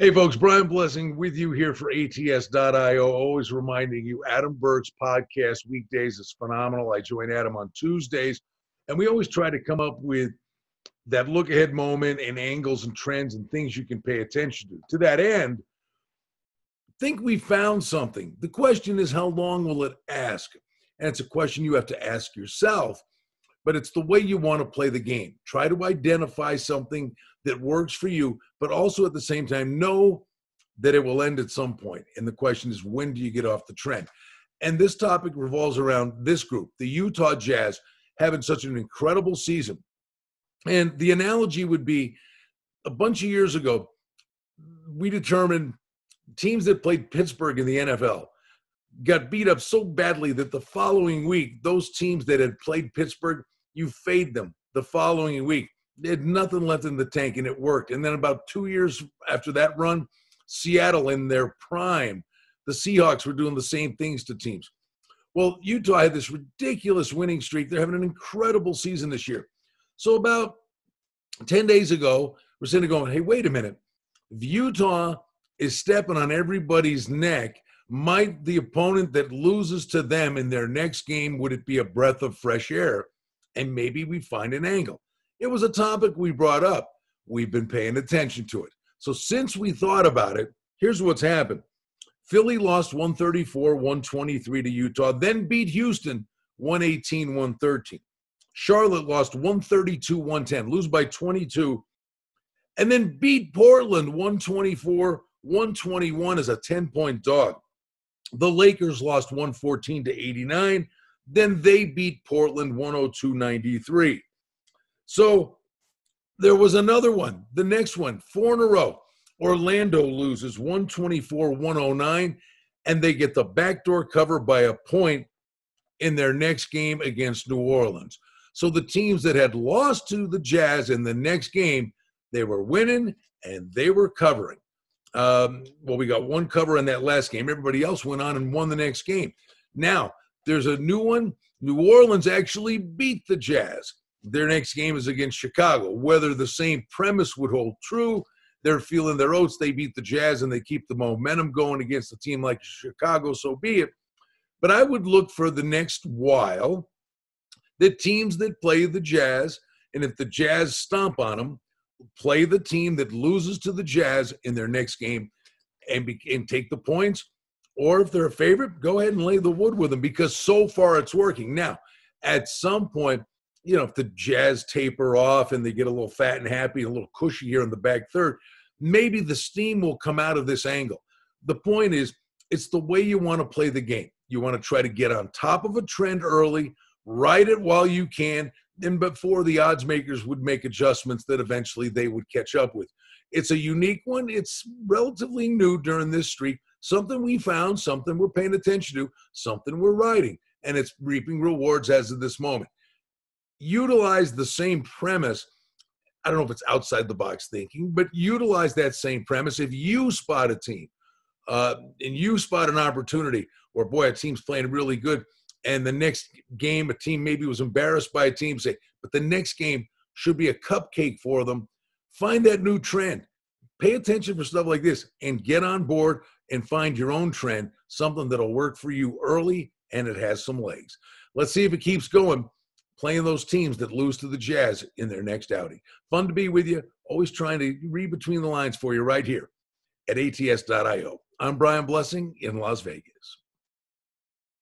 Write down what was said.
Hey, folks, Brian Blessing with you here for ATS.io. Always reminding you, Adam Burke's podcast weekdays is phenomenal. I join Adam on Tuesdays, and we always try to come up with that look ahead moment and angles and trends and things you can pay attention to. To that end, think we found something. The question is, how long will it ask? And it's a question you have to ask yourself, but it's the way you want to play the game. Try to identify something that works for you, but also at the same time know that it will end at some point. And the question is, when do you get off the trend? And this topic revolves around this group, the Utah Jazz, having such an incredible season. And the analogy would be a bunch of years ago, we determined teams that played Pittsburgh in the NFL got beat up so badly that the following week, those teams that had played Pittsburgh, you fade them the following week. They had nothing left in the tank, and it worked. And then about two years after that run, Seattle in their prime, the Seahawks were doing the same things to teams. Well, Utah had this ridiculous winning streak. They're having an incredible season this year. So about 10 days ago, we're sitting going, hey, wait a minute. If Utah is stepping on everybody's neck, might the opponent that loses to them in their next game, would it be a breath of fresh air? And maybe we find an angle. It was a topic we brought up. We've been paying attention to it. So since we thought about it, here's what's happened. Philly lost 134 123 to Utah, then beat Houston 118 113. Charlotte lost 132 110, lose by 22, and then beat Portland 124 121 as a 10 point dog. The Lakers lost 114 to 89, then they beat Portland 102 93. So there was another one. The next one, four in a row. Orlando loses 124 109, and they get the backdoor cover by a point in their next game against New Orleans. So the teams that had lost to the Jazz in the next game, they were winning and they were covering. Um, well, we got one cover in that last game. Everybody else went on and won the next game. Now, there's a new one. New Orleans actually beat the Jazz. Their next game is against Chicago. Whether the same premise would hold true, they're feeling their oats. They beat the Jazz and they keep the momentum going against a team like Chicago, so be it. But I would look for the next while the teams that play the Jazz, and if the Jazz stomp on them, play the team that loses to the Jazz in their next game and, be, and take the points. Or if they're a favorite, go ahead and lay the wood with them because so far it's working. Now, at some point, you know, if the Jazz taper off and they get a little fat and happy, and a little cushy here in the back third, maybe the steam will come out of this angle. The point is, it's the way you want to play the game. You want to try to get on top of a trend early, ride it while you can, and before the odds makers would make adjustments that eventually they would catch up with. It's a unique one. It's relatively new during this streak. Something we found, something we're paying attention to, something we're writing, and it's reaping rewards as of this moment utilize the same premise. I don't know if it's outside the box thinking, but utilize that same premise. If you spot a team uh, and you spot an opportunity where, boy, a team's playing really good, and the next game, a team maybe was embarrassed by a team, say, but the next game should be a cupcake for them. Find that new trend. Pay attention for stuff like this and get on board and find your own trend, something that'll work for you early and it has some legs. Let's see if it keeps going playing those teams that lose to the Jazz in their next outing. Fun to be with you. Always trying to read between the lines for you right here at ats.io. I'm Brian Blessing in Las Vegas.